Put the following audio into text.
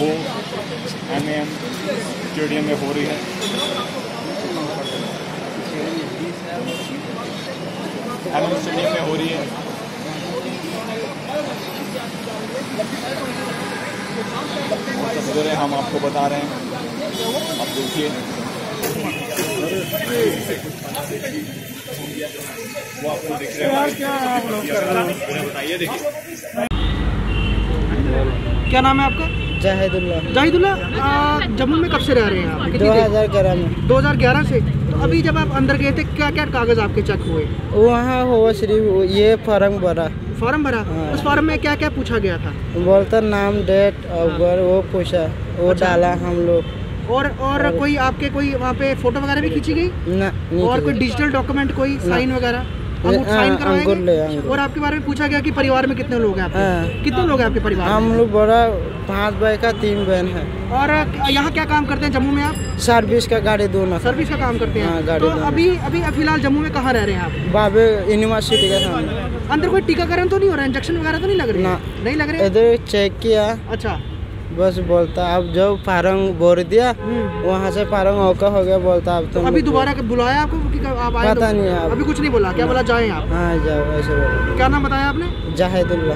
M A M stadium में हो रही है। एम एम स्टेडियम में हो रही है। तस्वीरें हम आपको बता रहे हैं। आप देखिए। वो आपको दिख रहे हैं। बताइए देखिए। क्या नाम है आपका? जाहिदुल्ला। जाहिदुल्ला जम्मू में कब से रह रहे हैं आप? दो हज़ार ग्यारह में। 2011 से? तो अभी जब आप अंदर गए थे क्या क्या कागज़ आपके चेक हुए? वहाँ हुआ सिर्फ़ ये फॉर्म भरा। फॉर्म भरा? हाँ। उस फॉर्म में क्या क्या पूछा गया था? बोलता नाम डेट और वो पूछा। वो अच्छा। डाला हम लोग। और और कोई आपके कोई वहाँ पे फ़ोटो वगैरह भी खींची गई? ना और कोई डिजिटल डॉक्यूमेंट कोई साइन वगैरह? साइन हाँ, करवाएँगे और आपके बारे में पूछा गया कि परिवार में कितने लोग हैं आपके? हाँ। कितने लोग हैं आपके परिवार हम लोग बड़ा पाँच भाई का तीन बहन है। और यहाँ क्या काम करते हैं जम्मू में आप? सर्विस का गाड़ी दोनों। सर्विस का काम करते हाँ, हैं गाड़ी तो अभी अभी फ़िलहाल जम्मू में कहाँ रह रहे हैं आप? बाबे यूनिवर्सिटी के सामने। अंदर कोई टीकाकरण तो नहीं हो रहा? है इंजेक्शन वगैरह तो नहीं लग रहे? ना। नहीं लग रहे? हैं? इधर चेक किया। अच्छा। बस बोलता अब जो फारंग बोर दिया हम्म। वहाँ से फारंग ओका हो गया बोलता अब तो अभी दोबारा बुलाया आपको कि आप आए पता नहीं आप अभी कुछ नहीं बोला क्या बोला जाए आप। हाँ जाओ ऐसे बोला। क्या नाम बताया आपने? जाहिदुल्ला